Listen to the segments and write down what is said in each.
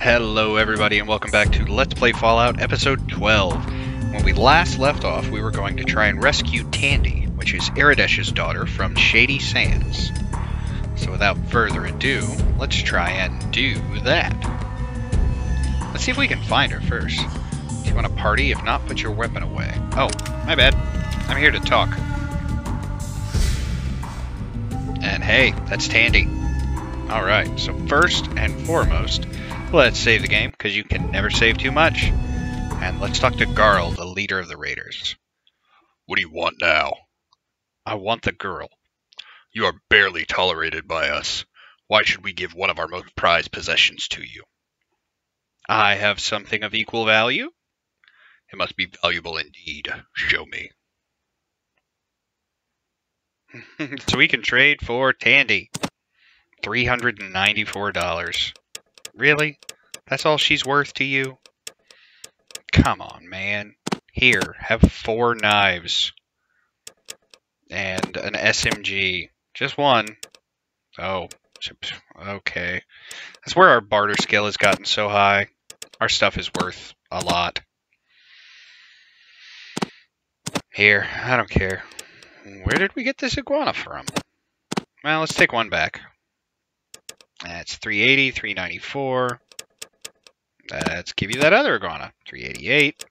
Hello everybody and welcome back to Let's Play Fallout episode 12. When we last left off, we were going to try and rescue Tandy, which is Aradesh's daughter, from Shady Sands. So without further ado, let's try and do that. Let's see if we can find her first. Do you want to party? If not, put your weapon away. Oh, my bad. I'm here to talk. And hey, that's Tandy. Alright, so first and foremost, let's save the game, because you can never save too much. And let's talk to Garl, the leader of the Raiders. What do you want now? I want the girl. You are barely tolerated by us. Why should we give one of our most prized possessions to you? I have something of equal value. It must be valuable indeed. Show me. so we can trade for Tandy. $394. Really? That's all she's worth to you? Come on, man. Here, have four knives. And an SMG. Just one. Oh, okay. That's where our barter skill has gotten so high. Our stuff is worth a lot. Here, I don't care. Where did we get this iguana from? Well, let's take one back. That's 380, 394. Let's give you that other iguana. 388.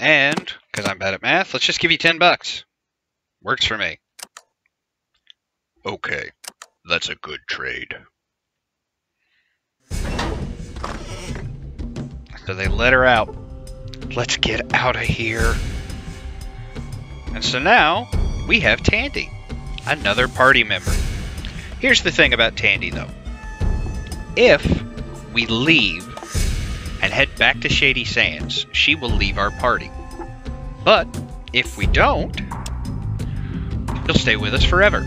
And, because I'm bad at math, let's just give you 10 bucks. Works for me. Okay, that's a good trade. So they let her out. Let's get out of here. And so now, we have Tandy. Another party member. Here's the thing about Tandy, though. If we leave and head back to Shady Sands, she will leave our party. But if we don't, she'll stay with us forever.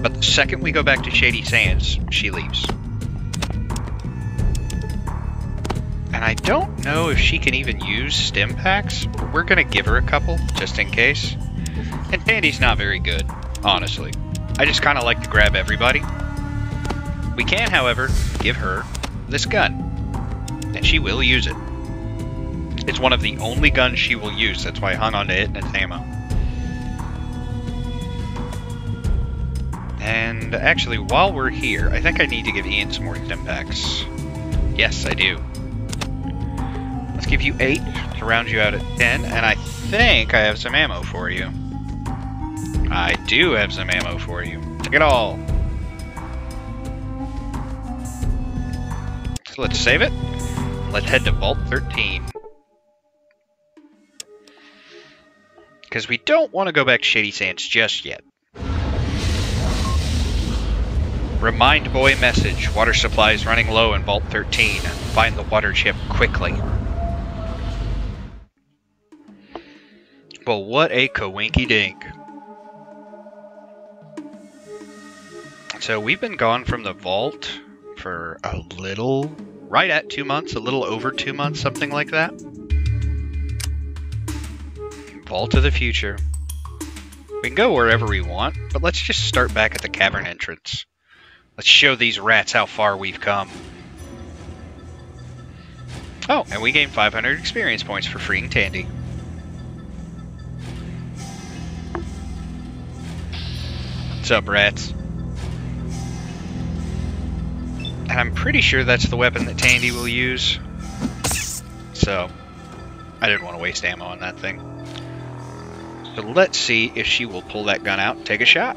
But the second we go back to Shady Sands, she leaves. And I don't know if she can even use stim packs, we're going to give her a couple, just in case. And Tandy's not very good, honestly. I just kind of like to grab everybody. We can, however, give her this gun. And she will use it. It's one of the only guns she will use, that's why I hung on to it and its ammo. And actually, while we're here, I think I need to give Ian some more stim packs. Yes, I do. Let's give you 8 to round you out at 10, and I think I have some ammo for you. I do have some ammo for you. Take it all. So let's save it. Let's head to Vault 13. Because we don't want to go back to Shady Sands just yet. Remind boy message. Water supply is running low in Vault 13. Find the water chip quickly. Well, what a coinky dink. So we've been gone from the vault for a little, right at two months, a little over two months, something like that. Vault of the future. We can go wherever we want, but let's just start back at the cavern entrance. Let's show these rats how far we've come. Oh, and we gained 500 experience points for freeing Tandy. What's up, rats? And I'm pretty sure that's the weapon that Tandy will use. So, I didn't want to waste ammo on that thing. So let's see if she will pull that gun out and take a shot.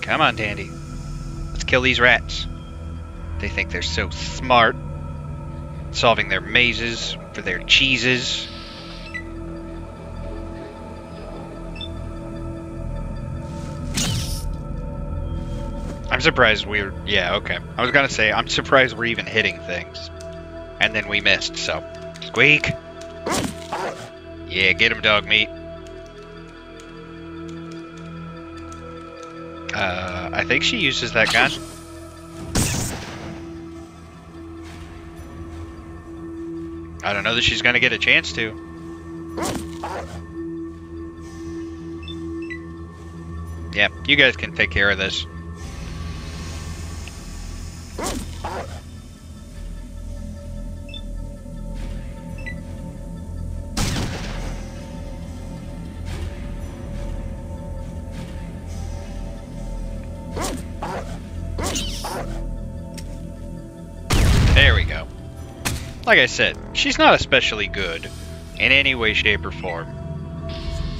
Come on, Tandy. Let's kill these rats. They think they're so smart. Solving their mazes for their cheeses. I'm surprised we're... Yeah, okay. I was gonna say, I'm surprised we're even hitting things. And then we missed, so... Squeak! Yeah, get him, Dogmeat. Uh, I think she uses that gun. I don't know that she's gonna get a chance to. Yeah, you guys can take care of this. Like I said, she's not especially good in any way, shape, or form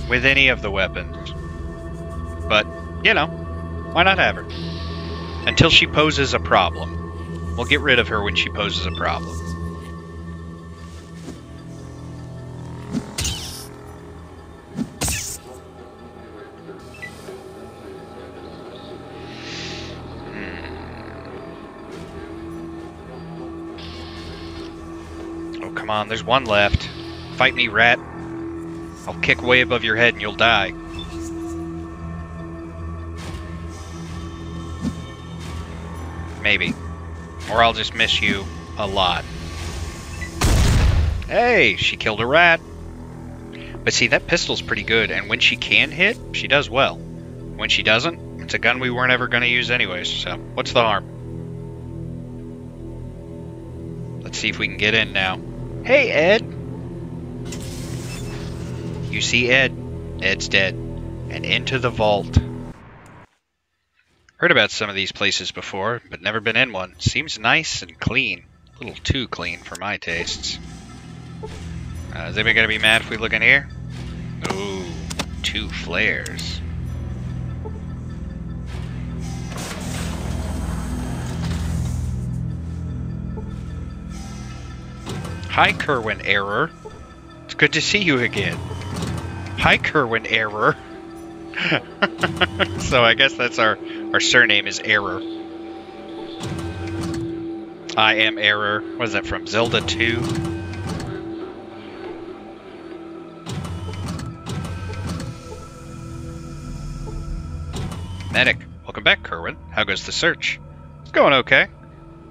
with any of the weapons. But, you know, why not have her? Until she poses a problem. We'll get rid of her when she poses a problem. On, there's one left. Fight me, rat. I'll kick way above your head and you'll die. Maybe. Or I'll just miss you a lot. Hey, she killed a rat. But see, that pistol's pretty good, and when she can hit, she does well. When she doesn't, it's a gun we weren't ever going to use anyways, so what's the harm? Let's see if we can get in now. Hey, Ed! You see Ed? Ed's dead. And into the vault. Heard about some of these places before, but never been in one. Seems nice and clean. A little too clean for my tastes. Uh, is anybody gonna be mad if we look in here? Ooh, two flares. Hi, Kerwin Error. It's good to see you again. Hi, Kerwin Error. so I guess that's our our surname is Error. I am Error. What is that from Zelda 2? Medic, welcome back, Kerwin. How goes the search? It's going okay.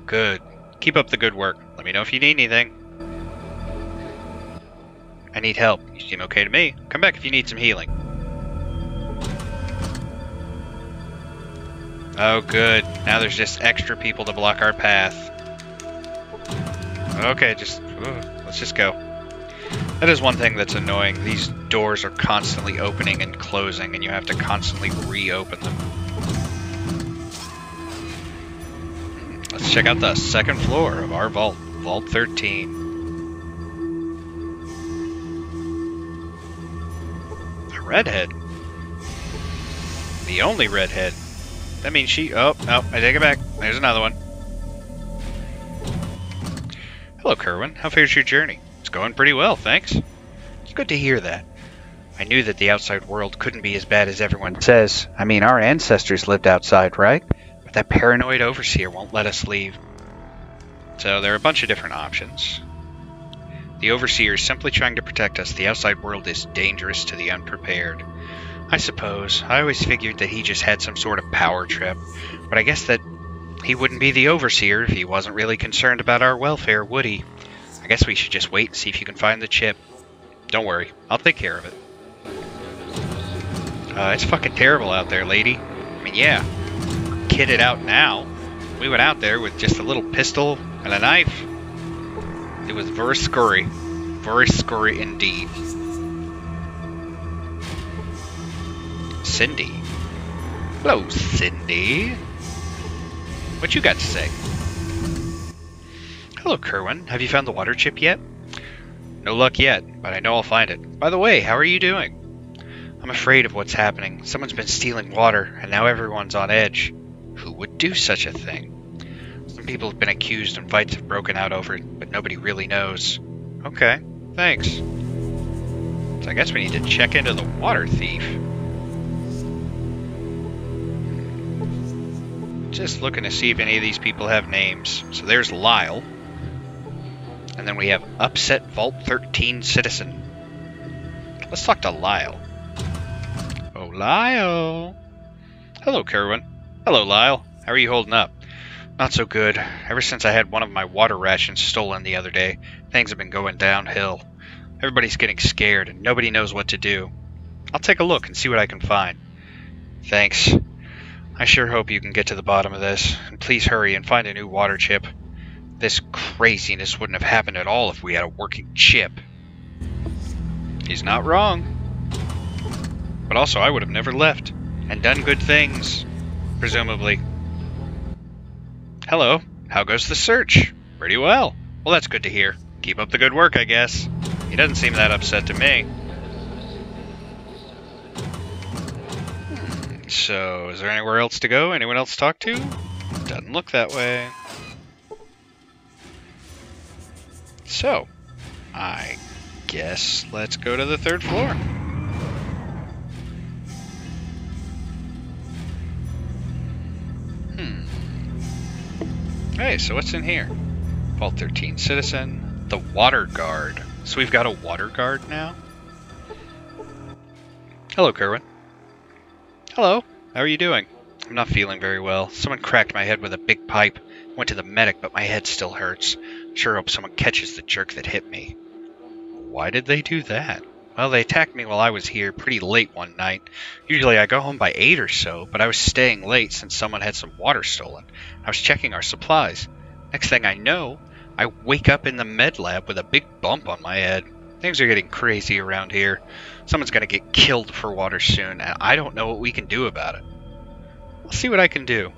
Good. Keep up the good work. Let me know if you need anything. I need help. You seem okay to me. Come back if you need some healing. Oh, good. Now there's just extra people to block our path. Okay, just... let's just go. That is one thing that's annoying. These doors are constantly opening and closing, and you have to constantly reopen them. Let's check out the second floor of our vault. Vault 13. Redhead. The only redhead. That means she... Oh, no, I take it back. There's another one. Hello, Kerwin. How fares your journey? It's going pretty well, thanks. It's good to hear that. I knew that the outside world couldn't be as bad as everyone says. I mean, our ancestors lived outside, right? But that paranoid overseer won't let us leave. So there are a bunch of different options. The overseer is simply trying to protect us. The outside world is dangerous to the unprepared. I suppose. I always figured that he just had some sort of power trip, but I guess that he wouldn't be the overseer if he wasn't really concerned about our welfare, would he? I guess we should just wait and see if you can find the chip. Don't worry, I'll take care of it. Uh, it's fucking terrible out there, lady. I mean, yeah, kitted out now. We went out there with just a little pistol and a knife. It was very scurry. Very scurry indeed. Cindy. Hello, Cindy. What you got to say? Hello, Kerwin. Have you found the water chip yet? No luck yet, but I know I'll find it. By the way, how are you doing? I'm afraid of what's happening. Someone's been stealing water, and now everyone's on edge. Who would do such a thing? People have been accused and fights have broken out over it, but nobody really knows. Okay, thanks. So I guess we need to check into the water thief. Just looking to see if any of these people have names. So there's Lyle. And then we have Upset Vault 13 Citizen. Let's talk to Lyle. Oh, Lyle. Hello, Kerwin. Hello, Lyle. How are you holding up? Not so good. Ever since I had one of my water rations stolen the other day, things have been going downhill. Everybody's getting scared and nobody knows what to do. I'll take a look and see what I can find. Thanks. I sure hope you can get to the bottom of this, and please hurry and find a new water chip. This craziness wouldn't have happened at all if we had a working chip. He's not wrong. But also, I would have never left and done good things, presumably. Hello, how goes the search? Pretty well. Well, that's good to hear. Keep up the good work, I guess. He doesn't seem that upset to me. Hmm, So, is there anywhere else to go? Anyone else to talk to? Doesn't look that way. So, I guess let's go to the third floor. Hey, so what's in here? Vault 13 Citizen, the Water Guard. So we've got a Water Guard now? Hello, Kerwin. Hello, how are you doing? I'm not feeling very well. Someone cracked my head with a big pipe. Went to the medic, but my head still hurts. Sure hope someone catches the jerk that hit me. Why did they do that? Well, they attacked me while I was here pretty late one night. Usually I go home by 8 or so, but I was staying late since someone had some water stolen. I was checking our supplies. Next thing I know, I wake up in the med lab with a big bump on my head. Things are getting crazy around here. Someone's gonna get killed for water soon, and I don't know what we can do about it. I'll see what I can do.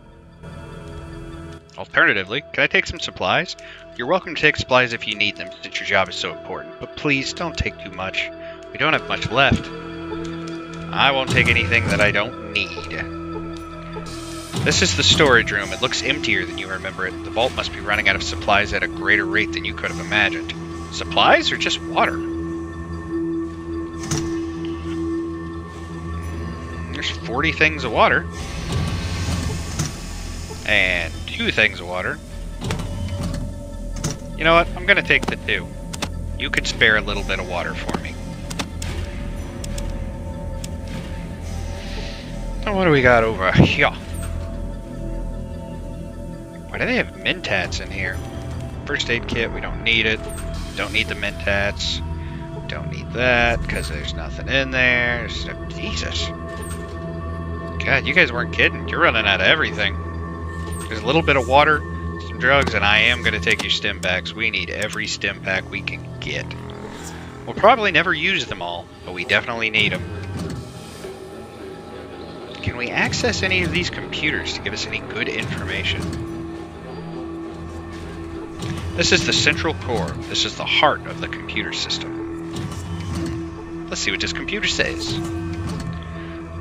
Alternatively, can I take some supplies? You're welcome to take supplies if you need them, since your job is so important, but please don't take too much. We don't have much left. I won't take anything that I don't need. This is the storage room. It looks emptier than you remember it. The vault must be running out of supplies at a greater rate than you could have imagined. Supplies or just water? Hmm, there's 40 things of water. And two things of water. You know what? I'm gonna take the two. You could spare a little bit of water for me. And what do we got over here? Why do they have mentats in here? First aid kit, we don't need it. Don't need the mentats. Don't need that, because there's nothing in there. So, Jesus. God, you guys weren't kidding. You're running out of everything. There's a little bit of water, some drugs, and I am going to take your stim packs. We need every stim pack we can get. We'll probably never use them all, but we definitely need them. Can we access any of these computers to give us any good information? This is the central core. This is the heart of the computer system. Let's see what this computer says.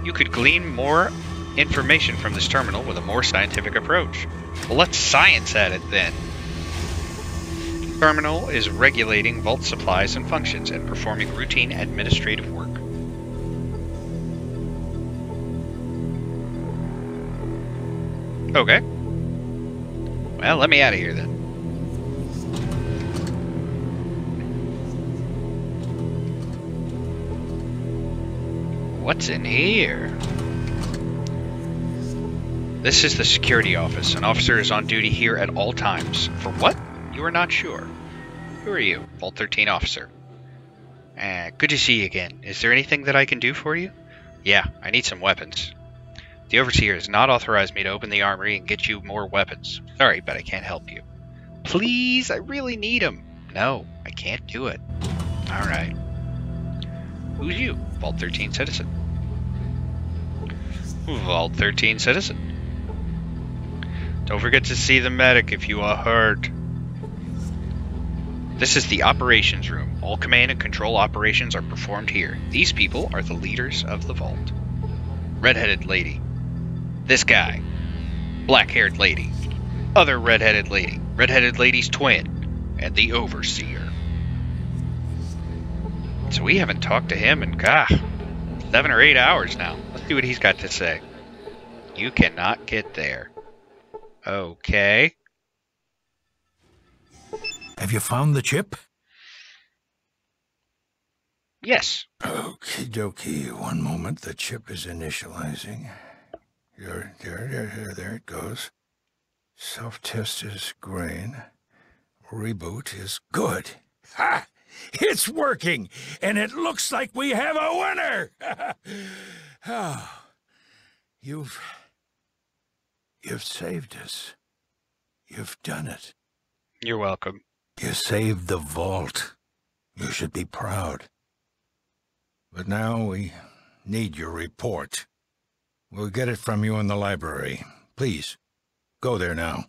You could glean more information from this terminal with a more scientific approach. Well, let's science at it then. Terminal is regulating vault supplies and functions and performing routine administrative work. Okay. Well, let me out of here then. What's in here? This is the security office. An officer is on duty here at all times. For what? You are not sure. Who are you? Vault 13 officer. Uh, good to see you again. Is there anything that I can do for you? Yeah, I need some weapons. The overseer has not authorized me to open the armory and get you more weapons. Sorry, but I can't help you. Please, I really need them. No, I can't do it. Alright. Who's you? Vault 13 citizen. Vault 13 citizen. Don't forget to see the medic if you are hurt. This is the operations room. All command and control operations are performed here. These people are the leaders of the vault. Red-headed lady. This guy. Black-haired lady. Other red-headed lady. Red-headed lady's twin. And the overseer. So we haven't talked to him in, God, seven or eight hours now. Let's see what he's got to say. You cannot get there. Okay. Have you found the chip? Yes. Okie dokie. One moment. The chip is initializing. There, there, there, there, it goes. Self-test is green. Reboot is good. Ha! It's working, and it looks like we have a winner! oh, you've... You've saved us. You've done it. You're welcome. You saved the vault. You should be proud. But now we need your report. We'll get it from you in the library. Please, go there now.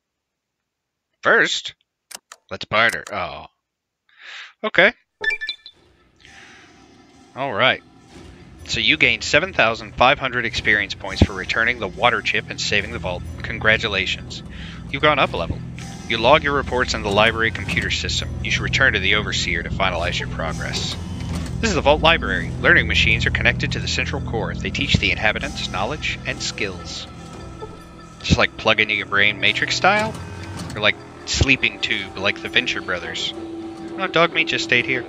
First, let's barter. Oh. Okay. Alright. So you gained 7,500 experience points for returning the water chip and saving the vault. Congratulations. You've gone up a level. You log your reports in the library computer system. You should return to the Overseer to finalize your progress. This is the Vault Library. Learning machines are connected to the central core. They teach the inhabitants knowledge and skills. Just like plug into your brain matrix style? Or like sleeping tube like the Venture Brothers? Oh, Dogmeat just stayed here.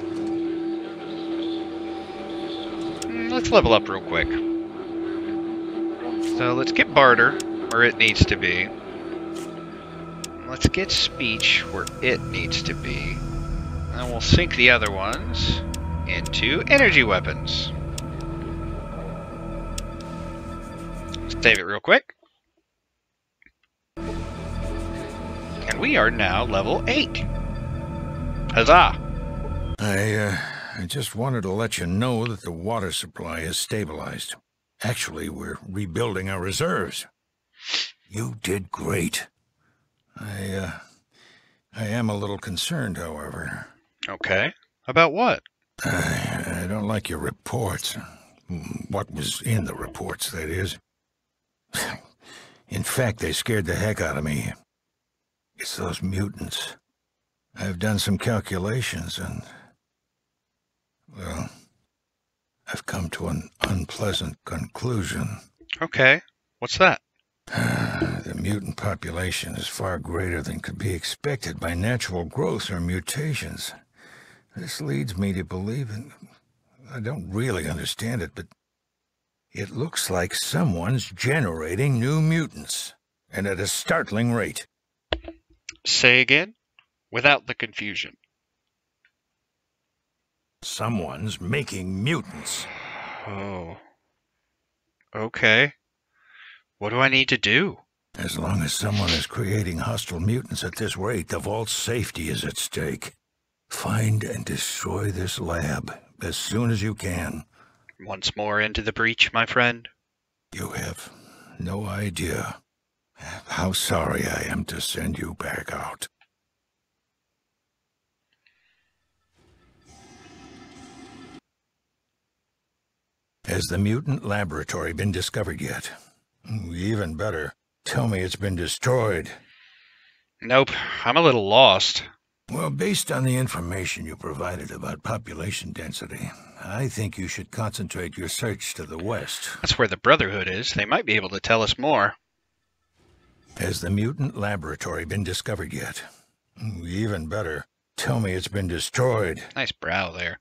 Mm, Let's level up real quick. So let's get barter where it needs to be. Let's get speech where it needs to be. And we'll sync the other ones into energy weapons. Save it real quick. And we are now level 8. Huzzah! I, uh, I just wanted to let you know that the water supply is stabilized. Actually, we're rebuilding our reserves. You did great. I, uh, I am a little concerned, however. Okay. About what? I, I don't like your reports. What was in the reports, that is. In fact, they scared the heck out of me. It's those mutants. I've done some calculations and... Well, I've come to an unpleasant conclusion. Okay. What's that? the mutant population is far greater than could be expected by natural growth or mutations. This leads me to believe, and I don't really understand it, but it looks like someone's generating new mutants, and at a startling rate. Say again? Without the confusion. Someone's making mutants. Oh. Okay. What do I need to do? As long as someone is creating hostile mutants at this rate, the Vault's safety is at stake. Find and destroy this lab as soon as you can. Once more into the breach, my friend. You have no idea how sorry I am to send you back out. Has the mutant laboratory been discovered yet? Even better, tell me it's been destroyed. Nope. I'm a little lost. Well, based on the information you provided about population density, I think you should concentrate your search to the west. That's where the Brotherhood is. They might be able to tell us more. Has the mutant laboratory been discovered yet? Even better, tell me it's been destroyed. Nice brow there.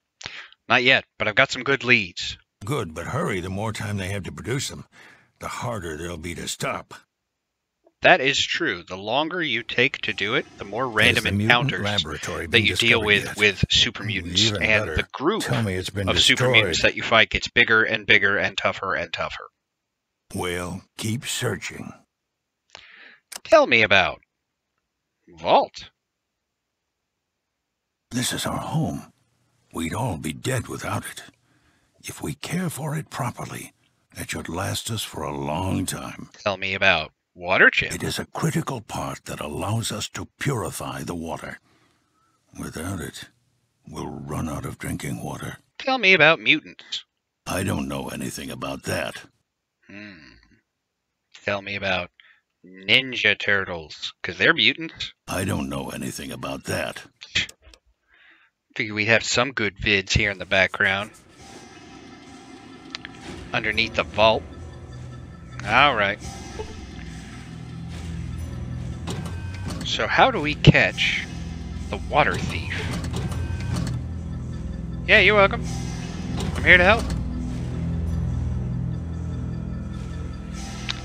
Not yet, but I've got some good leads. Good, but hurry. The more time they have to produce them, the harder they'll be to stop. That is true. The longer you take to do it, the more random the encounters laboratory that you deal with yet? with super mutants, Even and better, the group Tell me it's been of super mutants that you fight gets bigger and bigger and tougher and tougher. Well, keep searching. Tell me about Vault. This is our home. We'd all be dead without it. If we care for it properly, it should last us for a long time. Tell me about Water Chip. It is a critical part that allows us to purify the water. Without it, we'll run out of drinking water. Tell me about mutants. I don't know anything about that. Hmm. Tell me about Ninja Turtles, because they're mutants. I don't know anything about that. Figure we'd have some good vids here in the background. Underneath the vault. Alright. So how do we catch the water thief? Yeah, you're welcome. I'm here to help.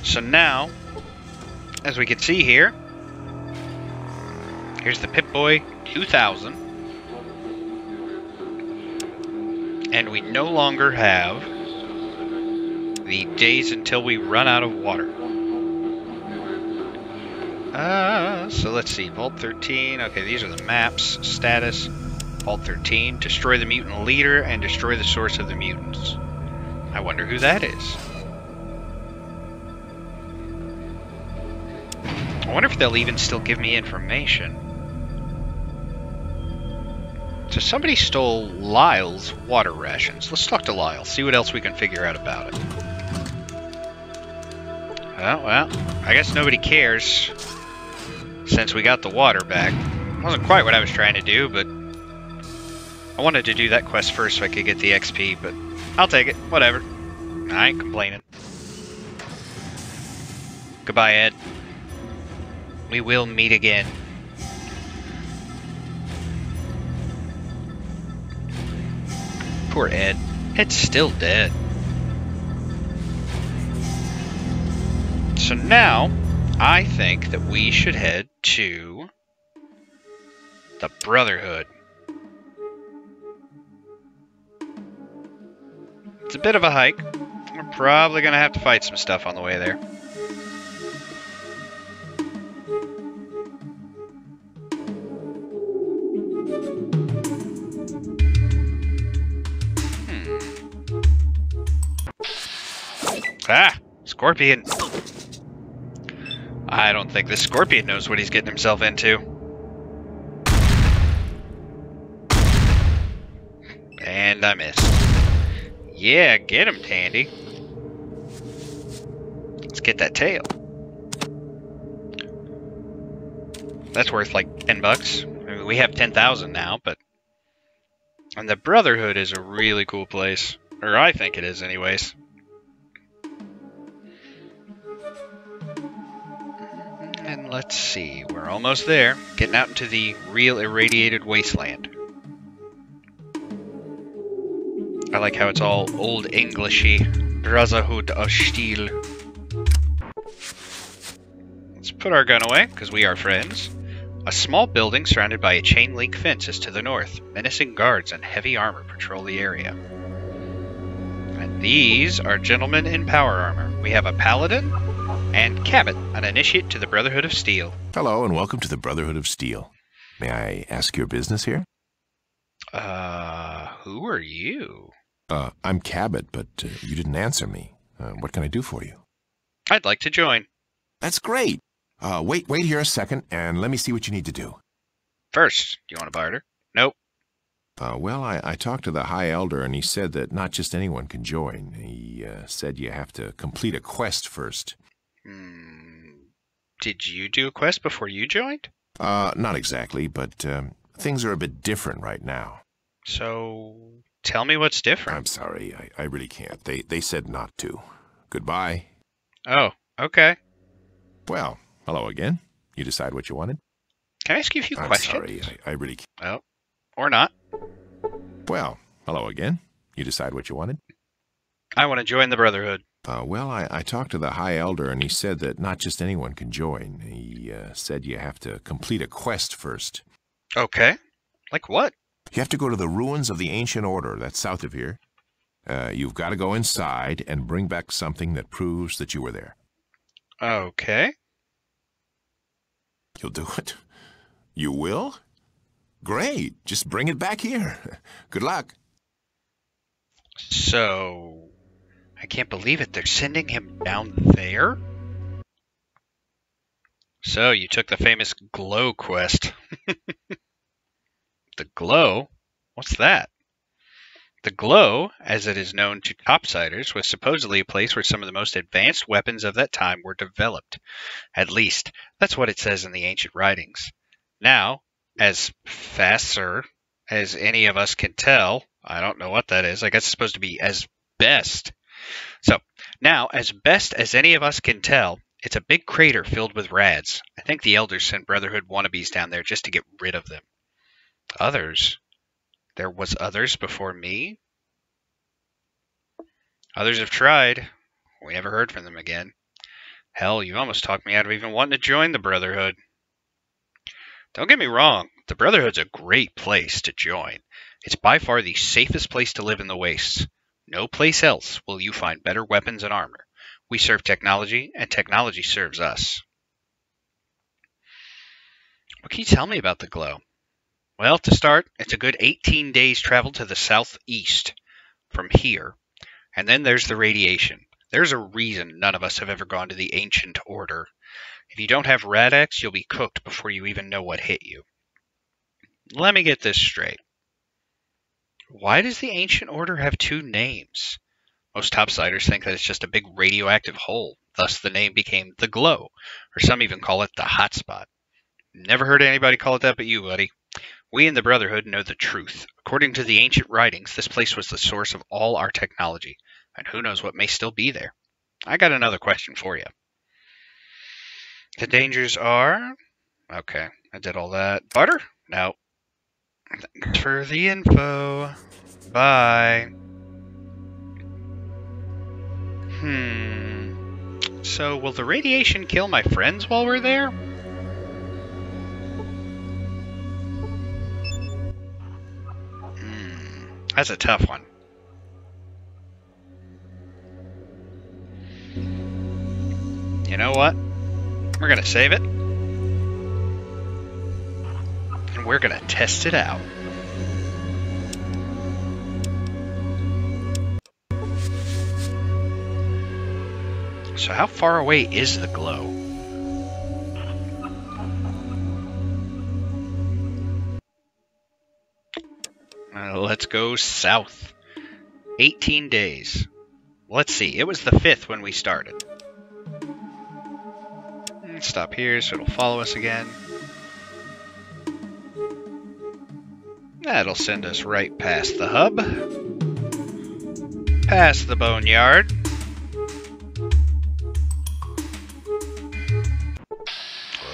So now, as we can see here, Here's the Pip-Boy 2000. And we no longer have the days until we run out of water. Uh, so let's see. Vault 13. Okay, these are the maps. Status. Vault 13. Destroy the mutant leader and destroy the source of the mutants. I wonder who that is. I wonder if they'll even still give me information. So somebody stole Lyle's water rations. Let's talk to Lyle, see what else we can figure out about it. Well, well, I guess nobody cares since we got the water back. Wasn't quite what I was trying to do, but I wanted to do that quest first so I could get the XP, but I'll take it. Whatever. I ain't complaining. Goodbye, Ed. We will meet again. Poor Ed. Ed's still dead. So now, I think that we should head to the Brotherhood. It's a bit of a hike. We're probably going to have to fight some stuff on the way there. Ah! Scorpion! I don't think this scorpion knows what he's getting himself into. And I missed. Yeah, get him, Tandy. Let's get that tail. That's worth like 10 bucks. I mean, we have 10,000 now, but... And the Brotherhood is a really cool place. Or I think it is anyways. Let's see, we're almost there. Getting out into the real irradiated wasteland. I like how it's all old Englishy. Brotherhood of Steel. Let's put our gun away, because we are friends. A small building surrounded by a chain link fence is to the north. Menacing guards in heavy armor patrol the area. And these are gentlemen in power armor. We have a paladin, and Cabbot, an initiate to the Brotherhood of Steel. Hello, and welcome to the Brotherhood of Steel. May I ask your business here? Uh, who are you? Uh, I'm Cabbot, but uh, you didn't answer me. Uh, what can I do for you? I'd like to join. That's great. Uh, wait, wait here a second, and let me see what you need to do. First, do you want to barter? Nope. Uh, well, I, I talked to the High Elder, and he said that not just anyone can join. He uh, said you have to complete a quest first. Hmm. Did you do a quest before you joined? Uh, not exactly, but um, things are a bit different right now. So, tell me what's different. I'm sorry, I, I really can't. They they said not to. Goodbye. Oh, okay. Well, hello again. You decide what you wanted? Can I ask you a few I'm questions? sorry, I, I really can't. Oh, or not. Well, hello again. You decide what you wanted? I want to join the Brotherhood. Uh, well, I, I talked to the High Elder, and he said that not just anyone can join. He uh, said you have to complete a quest first. Okay. Like what? You have to go to the ruins of the Ancient Order that's south of here. Uh, you've got to go inside and bring back something that proves that you were there. Okay. You'll do it? You will? Great. Just bring it back here. Good luck. So, I can't believe it. They're sending him down there? So, you took the famous Glow quest. the Glow? What's that? The Glow, as it is known to topsiders, was supposedly a place where some of the most advanced weapons of that time were developed. At least, that's what it says in the ancient writings. Now, as faster as any of us can tell, I don't know what that is. I guess it's supposed to be as best. So, now, as best as any of us can tell, it's a big crater filled with rads. I think the elders sent Brotherhood wannabes down there just to get rid of them. Others? There was others before me? Others have tried. We never heard from them again. Hell, you almost talked me out of even wanting to join the Brotherhood. Don't get me wrong, the Brotherhood's a great place to join. It's by far the safest place to live in the Wastes. No place else will you find better weapons and armor. We serve technology, and technology serves us. What can you tell me about the glow? Well, to start, it's a good 18 days travel to the southeast from here. And then there's the radiation. There's a reason none of us have ever gone to the Ancient Order. If you don't have Rad-X, you'll be cooked before you even know what hit you. Let me get this straight. Why does the Ancient Order have two names? Most topsiders think that it's just a big radioactive hole, thus the name became the Glow, or some even call it the Hotspot. Never heard anybody call it that but you, buddy. We in the Brotherhood know the truth. According to the ancient writings, this place was the source of all our technology, and who knows what may still be there. I got another question for you. The dangers are. Okay, I did all that. Butter? No. Thanks for the info. Bye. Hmm. So, will the radiation kill my friends while we're there? Hmm. That's a tough one. You know what? We're gonna save it. We're gonna test it out. So how far away is the glow? Uh, let's go south. 18 days. Let's see, it was the 5th when we started. Stop here so it'll follow us again. That'll send us right past the hub. Past the boneyard.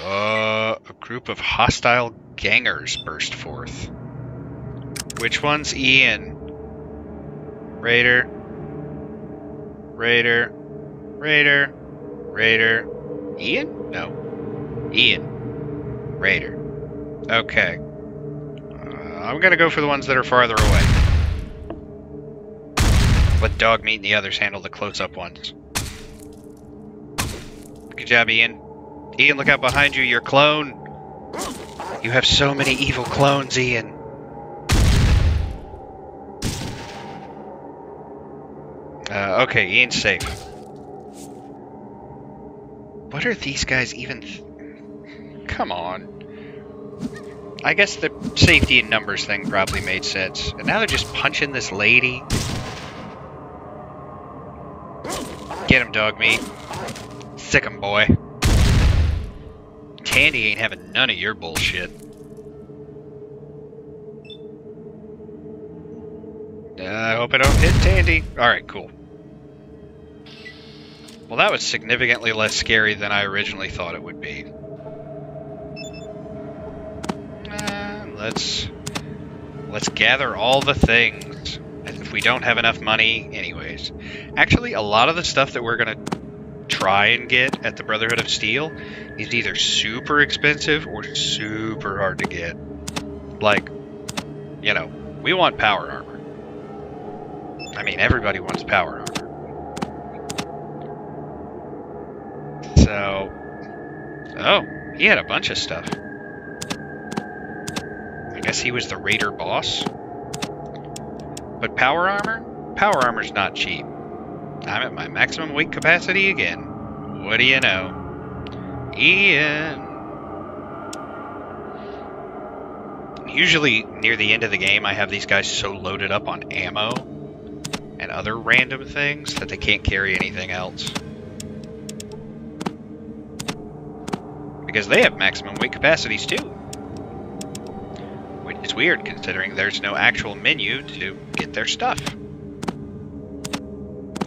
Uh, a group of hostile gangers burst forth. Which one's Ian? Raider. Raider. Raider. Raider. Ian? No. Ian. Raider. Okay. I'm gonna go for the ones that are farther away. Let Dogmeat and the others handle the close-up ones. Good job, Ian. Ian, look out behind you, your clone. You have so many evil clones, Ian. Uh, okay, Ian's safe. What are these guys even... Come on. I guess the safety in numbers thing probably made sense. And now they're just punching this lady. Get him, Dogmeat. Sick him, boy. Tandy ain't having none of your bullshit. Uh, I hope I don't hit Tandy. Alright, cool. Well, that was significantly less scary than I originally thought it would be. Let's... Let's gather all the things. If we don't have enough money, anyways. Actually, a lot of the stuff that we're gonna try and get at the Brotherhood of Steel is either super expensive or super hard to get. Like, you know, we want power armor. I mean, everybody wants power armor. So, oh, he had a bunch of stuff. I guess he was the raider boss. But power armor? Power armor's not cheap. I'm at my maximum weight capacity again. What do you know? Ian. Usually, near the end of the game, I have these guys so loaded up on ammo and other random things that they can't carry anything else. Because they have maximum weight capacities too. Is weird considering there's no actual menu to get their stuff.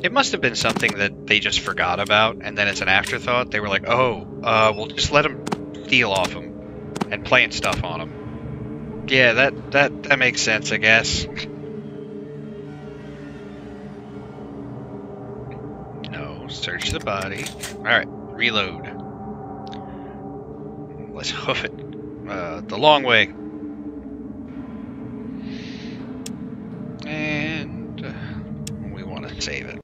It must have been something that they just forgot about, and then it's an afterthought. They were like, oh, uh, we'll just let them steal off them and plant stuff on them. Yeah, that, that, that makes sense, I guess. no, search the body. Alright, reload. Let's hoof it. uh, the long way. Uh, to save it.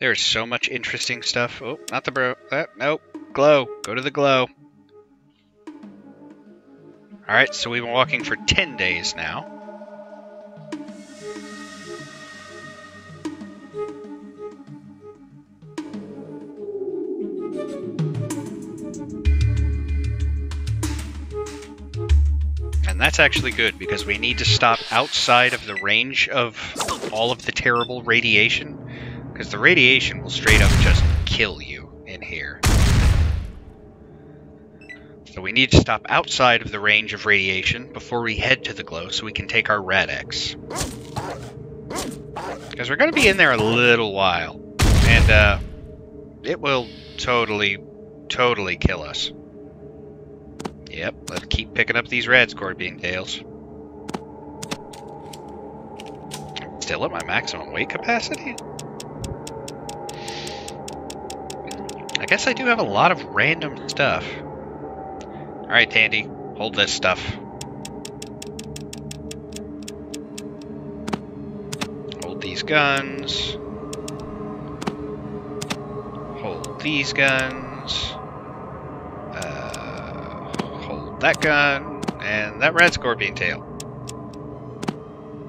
There's so much interesting stuff. Oh, not the bro. That, nope. Glow. Go to the glow. Alright, so we've been walking for 10 days now. And that's actually good because we need to stop outside of the range of all of the terrible radiation. Because the radiation will straight up just kill you in here. So we need to stop outside of the range of radiation before we head to the glow so we can take our Rad-X. Because we're going to be in there a little while. And uh, it will totally, totally kill us. Yep, let's keep picking up these radscorpion tails. Still at my maximum weight capacity? I guess I do have a lot of random stuff. Alright, Tandi, hold this stuff. Hold these guns. Hold these guns. Uh, hold that gun. And that radscorpion tail.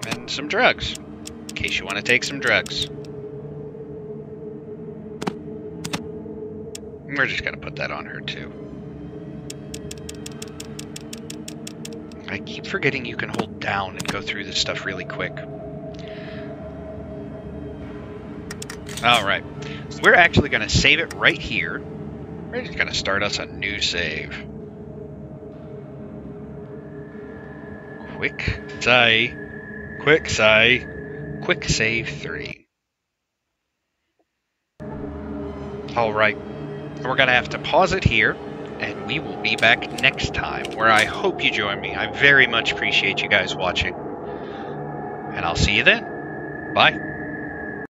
And some drugs. In case you want to take some drugs. We're just going to put that on her, too. I keep forgetting you can hold down and go through this stuff really quick. Alright, so we're actually going to save it right here. We're just going to start us a new save. Quick say, quick say, quick save 3. Alright, we're going to have to pause it here and we will be back next time, where I hope you join me. I very much appreciate you guys watching. And I'll see you then. Bye.